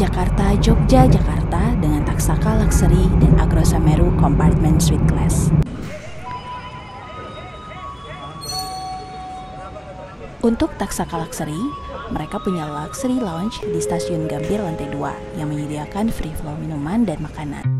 Jakarta, Jogja, Jakarta dengan Taksaka Luxury dan Agro Sameru Compartment Suite Class. Untuk Taksaka Luxury, mereka punya luxury lounge di stasiun Gambir lantai 2 yang menyediakan free flow minuman dan makanan.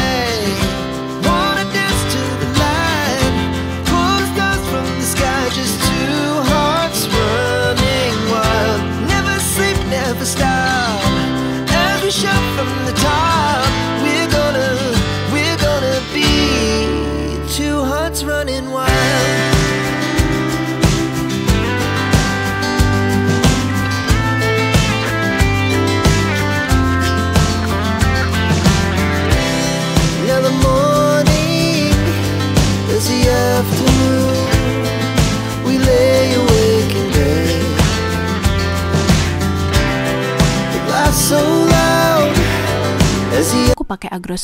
from the top, pakai Agro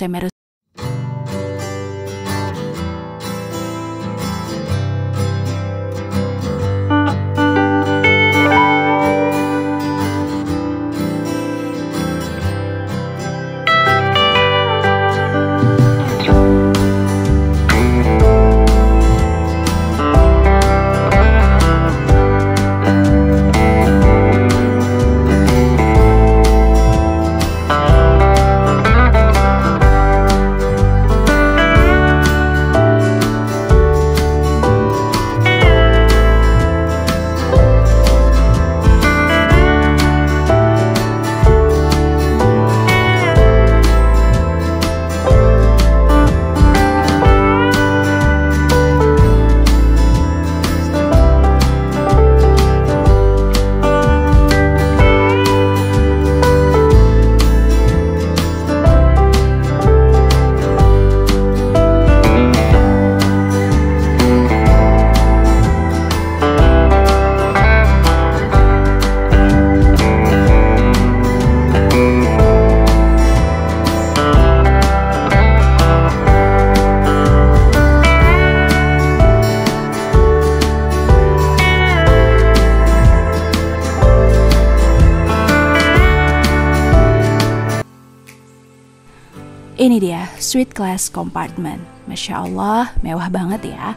Ini dia, Suite Class Compartment. Masya Allah, mewah banget ya.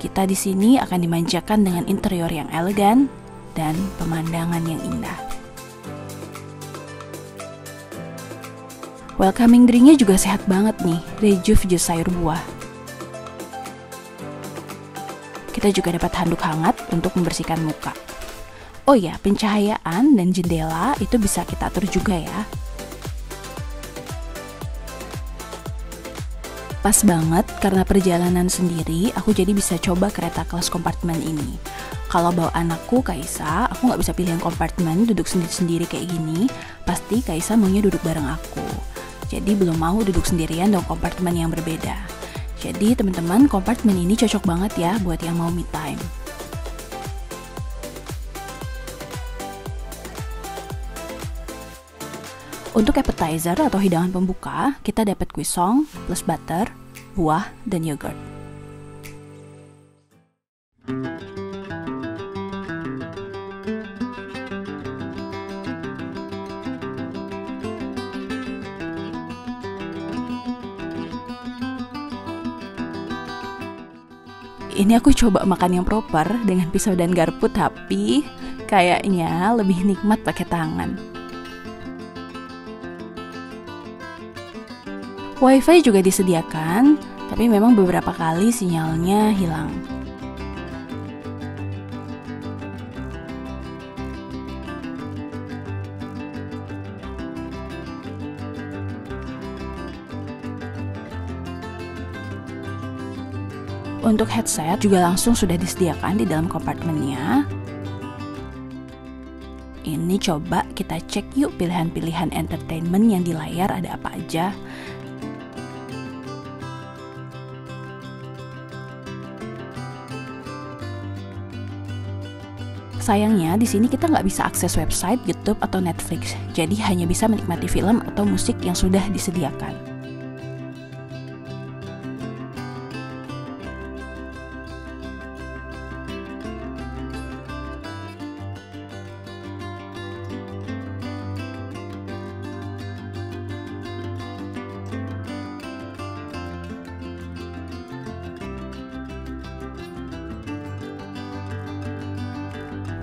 Kita di sini akan dimanjakan dengan interior yang elegan dan pemandangan yang indah. Welcoming drinknya juga sehat banget nih, rejuve jus sayur buah. Kita juga dapat handuk hangat untuk membersihkan muka. Oh ya, pencahayaan dan jendela itu bisa kita atur juga ya. Pas banget karena perjalanan sendiri, aku jadi bisa coba kereta kelas kompartemen ini. Kalau bawa anakku Kaisa, aku nggak bisa pilih yang kompartemen duduk sendiri-sendiri kayak gini. Pasti Kaisa maunya duduk bareng aku. Jadi belum mau duduk sendirian dong kompartemen yang berbeda. Jadi teman-teman kompartemen ini cocok banget ya buat yang mau me time. Untuk appetizer atau hidangan pembuka, kita dapat kuisong plus butter, buah, dan yogurt. ini aku coba makan yang proper dengan pisau dan garpu tapi kayaknya lebih nikmat pakai tangan. Wifi juga disediakan, tapi memang beberapa kali sinyalnya hilang. Untuk headset juga langsung sudah disediakan di dalam kompartemennya. Ini coba kita cek yuk pilihan-pilihan entertainment yang di layar ada apa aja. Sayangnya di sini kita nggak bisa akses website, YouTube atau Netflix, jadi hanya bisa menikmati film atau musik yang sudah disediakan.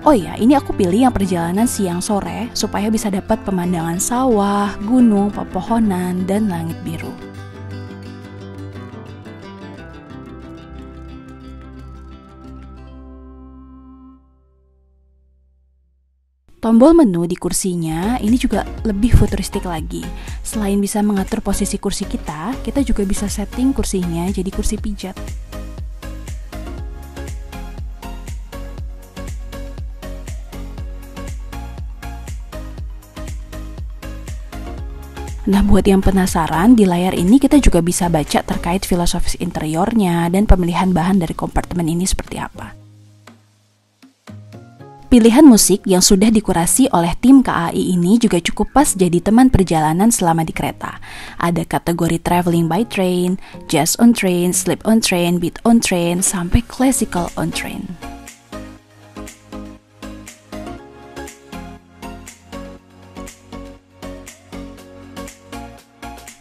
Oh iya, ini aku pilih yang perjalanan siang sore supaya bisa dapat pemandangan sawah, gunung, pepohonan, dan langit biru. Tombol menu di kursinya ini juga lebih futuristik lagi. Selain bisa mengatur posisi kursi kita, kita juga bisa setting kursinya jadi kursi pijat. Nah, buat yang penasaran, di layar ini kita juga bisa baca terkait filosofis interiornya dan pemilihan bahan dari kompartemen ini seperti apa. Pilihan musik yang sudah dikurasi oleh tim KAI ini juga cukup pas jadi teman perjalanan selama di kereta. Ada kategori traveling by train, jazz on train, sleep on train, beat on train, sampai classical on train.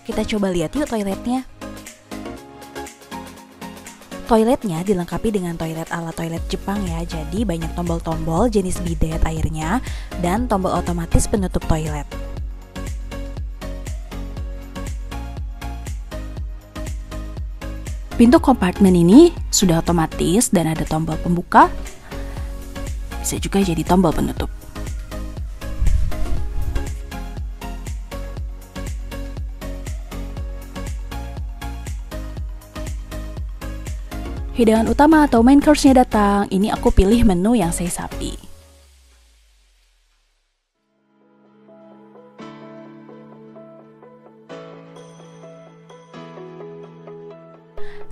Kita coba lihat yuk toiletnya. Toiletnya dilengkapi dengan toilet ala toilet Jepang ya, jadi banyak tombol-tombol jenis bidet airnya dan tombol otomatis penutup toilet. Pintu kompartemen ini sudah otomatis dan ada tombol pembuka, bisa juga jadi tombol penutup. Hidangan utama atau main course-nya datang, ini aku pilih menu yang sei sapi.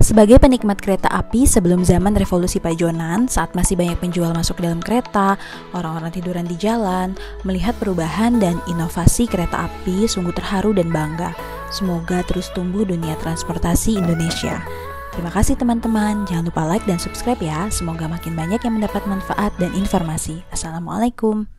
Sebagai penikmat kereta api sebelum zaman revolusi pajonan, saat masih banyak penjual masuk ke dalam kereta, orang-orang tiduran di jalan, melihat perubahan dan inovasi kereta api sungguh terharu dan bangga. Semoga terus tumbuh dunia transportasi Indonesia. Terima kasih teman-teman. Jangan lupa like dan subscribe ya. Semoga makin banyak yang mendapat manfaat dan informasi. Assalamualaikum.